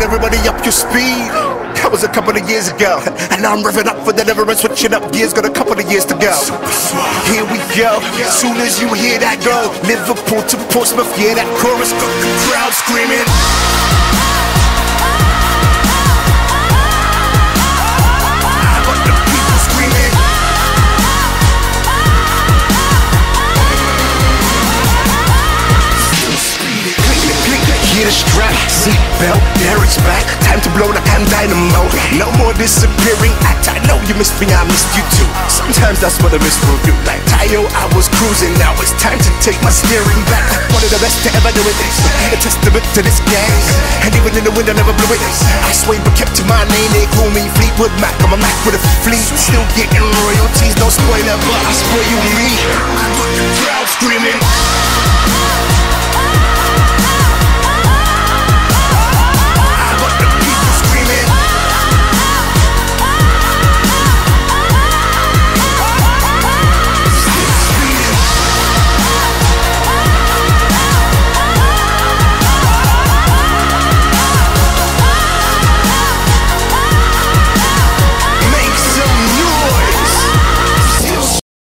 Everybody up your speed. That was a couple of years ago. And now I'm revving up for and switching up gears. Got a couple of years to go. Here we go. Soon as you hear that go, Liverpool to Portsmouth, yeah, that chorus got the crowd screaming. Hear the strap, seatbelt, there it's back. Time to blow like I'm dynamo. No more disappearing act. I know you missed me, I missed you too. Sometimes that's what a miss will do. Like Tayo, I was cruising, now it's time to take my steering back. One of the best to ever do it. A testament to this gang. And even in the wind, I never blew it. I swayed but kept to my lane. They call me Fleetwood Mac. I'm a Mac with a fleet. Still getting royalties, no spoiler, but I spoil you me. I got the crowd screaming.